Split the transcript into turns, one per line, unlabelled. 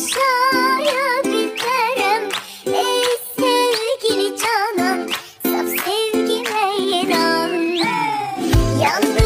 aşağıya biterim Ey sevgili canan Saf sevgime inan. Yandım